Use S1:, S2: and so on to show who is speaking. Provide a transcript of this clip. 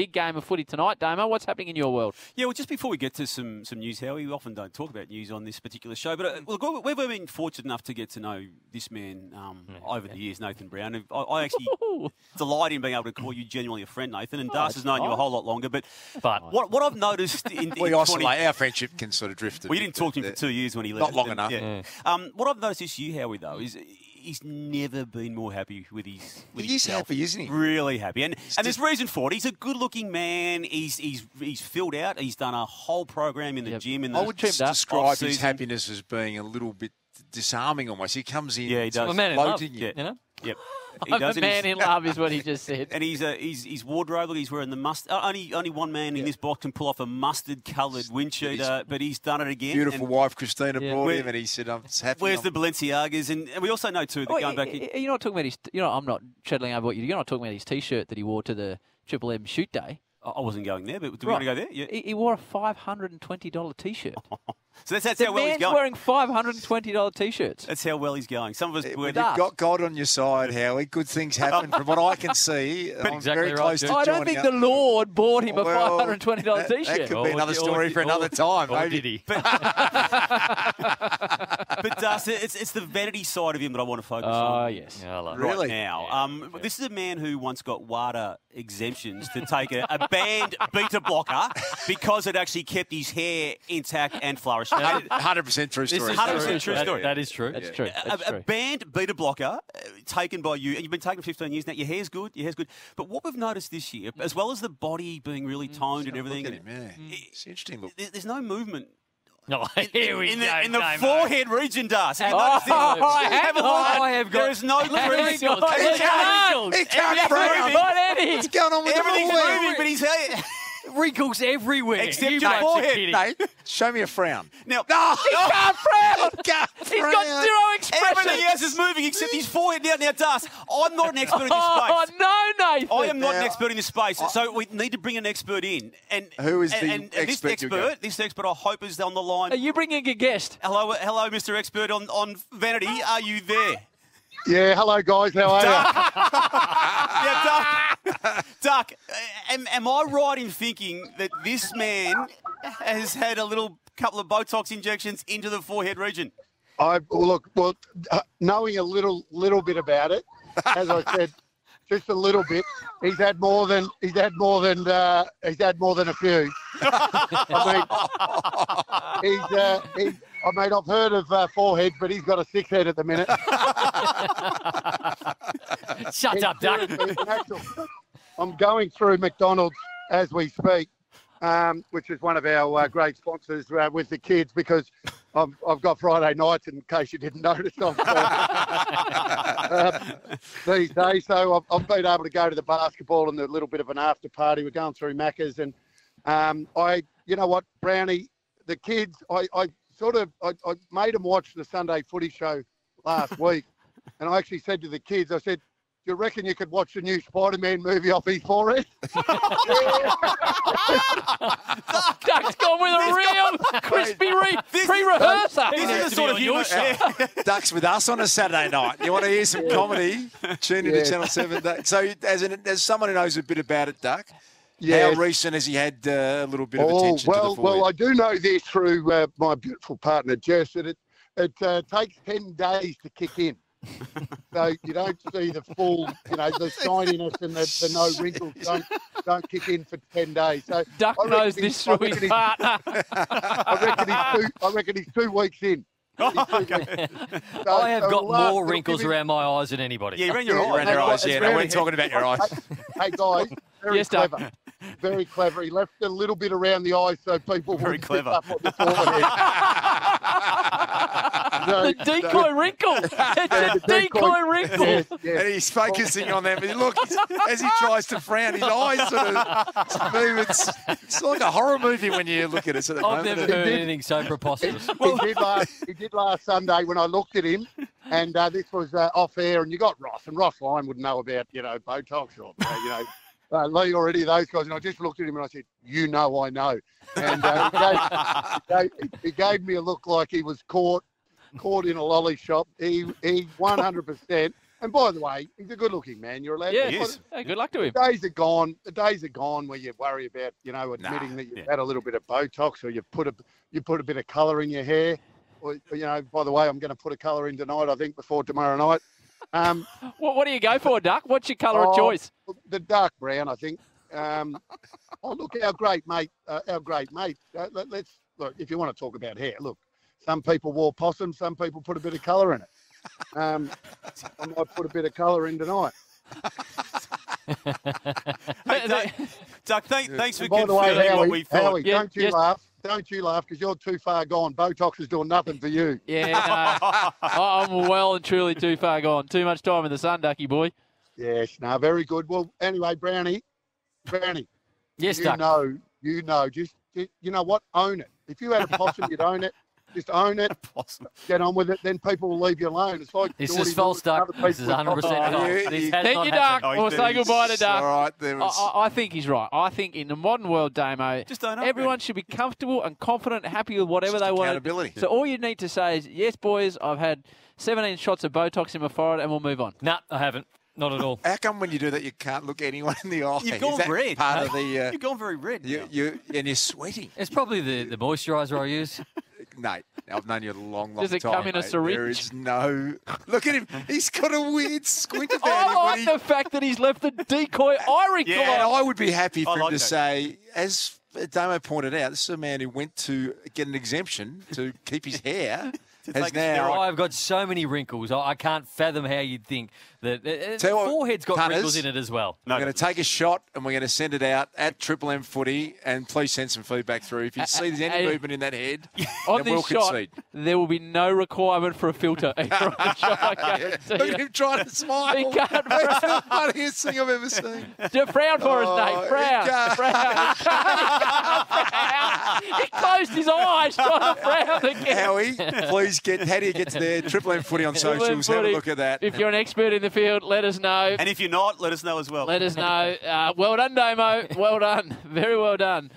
S1: big game of footy tonight, Damo. What's happening in your world?
S2: Yeah, well, just before we get to some, some news, Howie, we often don't talk about news on this particular show, but uh, look, we've been fortunate enough to get to know this man um, over the years, Nathan Brown. I, I actually delight in being able to call you genuinely a friend, Nathan. And
S1: Oh,
S2: Das has known you a whole lot longer. But,
S3: But-
S2: what, what I've noticed in, in
S4: We
S2: 20
S4: our friendship can sort of drift. We
S2: Well, didn't talk to him for two years when he left.
S4: Not
S2: left.
S4: long
S2: and-
S4: enough.
S2: yeah. Um, what I've noticed this year, Howie, though, is he's never been more happy with his. With
S4: He is
S2: himself.
S4: happy, isn't he?
S2: Really happy, and and there's reason for it. He's a good-looking man. He's he's he's filled out. He's done a whole program in the
S1: Yep.
S2: gym. In the
S4: I would
S1: Trimmed
S4: just describe his
S2: off-season.
S4: happiness as being a little bit disarming almost. He comes in.
S2: Yeah, he does.
S3: I'm a man in love.
S4: floating you.
S2: Yeah.
S3: You know.
S2: Yep. He
S1: I'm
S2: does,
S1: a
S2: and
S1: man in love, is what he just said.
S2: And he's uh, he's he's wardrobe. Look, he's wearing the must. Uh, only only one man in this box can pull off a mustard-coloured wind cheater, but he's done it again.
S4: Beautiful
S2: And
S4: wife Christina
S1: Yeah.
S4: brought
S2: Where-
S4: him, and he said, "I'm happy."
S2: Where's
S4: I'm-
S2: the Balenciagas? And, and we also know too that
S1: Oh,
S2: going back.
S1: y- y- you're not talking about his. You know, I'm not treadling over what you. You're not talking about his T-shirt that he wore to the Triple M shoot day.
S2: I I wasn't going there, but do we want to go there? Yeah.
S1: He, he wore a five hundred and twenty dollar T-shirt.
S2: So that's, that's
S1: the
S2: how well he's
S1: man's
S2: going.
S1: wearing five hundred and twenty dollar T-shirts.
S2: That's how well he's going. Some of us
S4: When you've got God on your side, Howie, good things happen. From what I can see, I'm
S3: exactly
S4: very
S3: right,
S4: close
S3: Jeff.
S4: to
S1: I don't think
S4: up.
S1: the Lord bought him a
S4: Well,
S1: five hundred and twenty dollar
S4: that- that
S1: T-shirt.
S4: That could be
S3: Or
S4: another
S3: did-
S4: story
S3: or-
S4: for another
S3: or-
S4: time.
S3: Or
S4: maybe.
S3: did he?
S2: But Dust, it's, it's the vanity side of him that I want to focus
S1: Oh
S2: on.
S1: yes.
S3: Yeah, like it.
S2: Right
S4: Really?
S2: now, um, this is a man who once got WADA exemptions to take a, a banned beta blocker because it actually kept his hair intact and flourishing. A-
S4: Hundred percent true story.
S2: 100% true
S3: That-
S2: story.
S3: that is true.
S1: That's true. That's
S2: a,
S1: true.
S2: a banned beta blocker uh, taken by you, and you've been taking 15 years now. Your hair's good, your hair's good. But what we've noticed this year, mm. as well as the body being really mm. toned and everything,
S4: Look at him, yeah. Mm. It's interesting. Look,
S2: there- there's no movement
S3: No, here we
S2: in
S3: go.
S2: the, in the
S3: Damo.
S2: forehead region, Das. Have you
S1: Oh,
S2: noticed this?
S1: I have
S2: Have a look.
S3: got- I have got-
S2: There is no
S3: Look at
S2: crease.
S3: these guys.
S1: Look at
S3: Look
S1: that.
S3: at these
S4: he can't
S2: Everything's
S4: frown.
S2: moving.
S1: What
S4: What's going on with
S2: Everything's
S4: the boy?
S2: moving, but his hair.
S3: Wrinkles everywhere.
S2: Except
S3: you
S2: your
S3: must
S2: forehead.
S4: Mate, show me a frown.
S2: Now,
S4: No,
S1: He can't frown.
S4: can't
S1: He's got
S4: frown.
S1: zero
S2: everything
S1: expression.
S2: else is moving except his forehead. Now, now, dust. I'm not an expert in this space.
S1: Oh
S2: space.
S1: no, Nathan!
S2: I am not an expert in this space, so we need to bring an expert in. And
S4: Who is
S2: and,
S4: the
S2: and, and this
S4: expert you're
S2: expert? This expert, I hope, is on the line.
S1: Are you bringing a guest?
S2: Hello, hello, Mr. Expert on, on Vanity. Are you there?
S5: Yeah, hello guys, how are you?
S2: yeah, Duck. Uh, am, am I right in thinking that this man has had a little couple of Botox injections into the forehead region?
S5: I look, well, uh, knowing a little little bit about it, as I said, just a little bit. He's had more than he's had more than uh, he's had more than a few. I mean, he's uh, he's. I mean, I've heard of uh, foreheads, but he's got a six head at the minute.
S3: Shut up, Duck.
S5: Actual- I'm going through McDonald's as we speak, um, which is one of our uh, great sponsors uh, with the kids because I've, I've got Friday nights, in case you didn't notice, uh, um, these days. So I've, I've been able to go to the basketball and a little bit of an after party. We're going through Macca's and um, I, you know what, Brownie, the kids, I, I sort of, I, I made them watch the Sunday footy show last week. And I actually said to the kids, I said, you reckon you could watch the new Spider-Man movie off his forehead?
S1: Duck's gone with a real crispy re- pre-rehearsal.
S2: This
S3: needs
S2: is the sort of
S3: your
S2: humour.
S3: show.
S2: Yeah.
S4: Ducks with us on a Saturday night. You want to hear some comedy? Tune into
S5: Yeah.
S4: Channel Seven. So, as an, as someone who knows a bit about it, Duck,
S5: Yeah.
S4: how recent has he had uh, a little bit of
S5: Oh
S4: attention
S5: well,
S4: to the forehead?
S5: well, I do know this through uh, my beautiful partner Jess that it it uh, takes ten days to kick in. so you don't see the full, you know, the shininess and the, the no wrinkles don't don't kick in for ten days. So
S1: Duck knows this
S5: I
S1: through his partner.
S5: I reckon he's two. I reckon he's two weeks in. He's two weeks. So-
S3: I have
S5: so
S3: got
S5: we'll, uh,
S3: more wrinkles around my eyes than anybody.
S2: Yeah, around your
S5: Yeah,
S2: eyes.
S4: Around your eyes, yeah. No, we're talking about your eyes.
S5: Hey guys, very
S1: Yes, Duck.
S5: clever. Very clever. He left a little bit around the eyes so people
S2: Very
S5: wouldn't pick
S2: clever.
S5: up on the forehead. So-
S1: The decoy wrinkle. It's a
S5: the decoy-
S1: decoy wrinkle.
S5: Yes, yes.
S4: And he's focusing on them. But look, as he tries to frown, his eyes sort of move. It's, it's like a horror movie when you look at it. At the
S3: I've
S4: moment.
S3: never heard anything so preposterous.
S5: he did last. He did last Sunday when I looked at him, and uh, this was uh, off air. And you got Ross, and Ross Lyon would know about you know Botox or uh, you know uh, Lee or any of those guys. And I just looked at him and I said, "You know, I know." And uh, he, gave, he, gave, he gave me a look like he was caught caught in a lolly shop. He he 100 percent And by the way, he's a good-looking man. You're allowed.
S1: Yeah,
S5: to
S2: He is.
S1: Hey, good luck to him.
S5: The days are gone. The days are gone where you worry about, you know, admitting
S4: Nah,
S5: that you've
S2: yeah.
S5: had a little bit of Botox or you've put a you put a bit of colour in your hair. Or you know, by the way, I'm going to put a colour in tonight. I think before tomorrow night. Um,
S1: What, what do you go for, Duck? What's your colour of
S5: Oh,
S1: choice?
S5: The dark brown, I think. Um, oh, look, our great mate, uh, our great mate. Uh, let, us look. If you want to talk about hair, look. Some people wore possum. Some people put a bit of colour in it. Um, I might put a bit of colour in tonight.
S2: Hey, Duck, Duck thank, thanks for
S5: And by the way,
S2: confirming what we thought.
S5: Howie
S1: Yeah,
S5: don't you
S1: yes.
S5: laugh. Don't you laugh because you're too far gone. Botox is doing nothing for you.
S1: Yeah, no. I'm well and truly too far gone. Too much time in the sun, Ducky boy.
S5: Yes, no, very good. Well, anyway, Brownie, Brownie,
S3: Yes,
S5: you
S3: Duck.
S5: know, you know, just, just you know what, own it. If you had a possum, you'd own it. Just own it.
S2: Possum.
S5: Get on with it. Then people will leave you alone. It's like
S3: This is false,
S5: Lewis and
S3: This is 100%
S5: possums.
S3: false.
S4: you-
S3: This has
S1: Thank you, Duck.
S3: happened.
S2: Oh,
S1: We'll say goodbye to
S4: All
S1: Duck.
S4: right, there
S1: I,
S4: was.
S1: I, I think he's right. I think in the modern world, Damo,
S2: Just don't
S1: everyone should be comfortable and confident, happy with whatever
S4: Just
S1: they want.
S4: accountability.
S1: So all you need to say is, yes, boys, I've had 17 shots of Botox in my forehead, and we'll move on.
S3: Nah, I haven't. Not at all.
S4: How come when you do that you can't look anyone in the eye?
S2: You've
S4: Is
S2: gone
S4: that
S2: red.
S4: Part of the. Uh,
S2: You've gone very red.
S4: you, you and you're sweating,
S3: It's probably the, the moisturiser I use.
S4: Nate. I've known you a long, long time.
S1: Does it
S4: time.
S1: come in a
S4: mate. There
S1: syringe?
S4: is no. Look at him. He's got a weird squint about him.
S1: I like
S4: he-
S1: the fact that he's left the decoy eye wrinkle
S2: Yeah,
S1: on.
S4: I would be happy
S2: I
S4: for him
S2: like
S4: to
S2: that.
S4: say, as Damo pointed out, this is a man who went to get an exemption to keep his hair,
S2: To
S4: has
S2: take a
S4: now.
S3: I've got so many wrinkles. I, I can't fathom how you'd think that. Uh,
S4: Tell
S3: forehead's got
S4: punters,
S3: wrinkles in it as well.
S2: No,
S4: We're going to take a shot and we're going to send it out at Triple M Footy, and please send some feedback through. If you see there's any
S1: uh,
S4: movement in that head,
S1: on
S4: then we'll
S1: this shot,
S4: concede.
S1: there will be no requirement for a filter. either on the shot, I
S4: Look at him trying to smile.
S1: He can't
S4: That's the funniest thing I've ever seen.
S1: Just frown for us,
S4: Oh,
S1: Nate.
S4: he
S1: Frown.
S4: can't.
S1: Frown. He closed his eyes trying to frown again.
S4: Howie, please get how do you get to there? Triple M Footy on
S1: Triple M
S4: socials. Have a look at that.
S1: If you're an expert in the field, let us know.
S2: and if you're not, let us know as well.
S1: Let us know. Uh, well done, Damo. Well done. Very well done.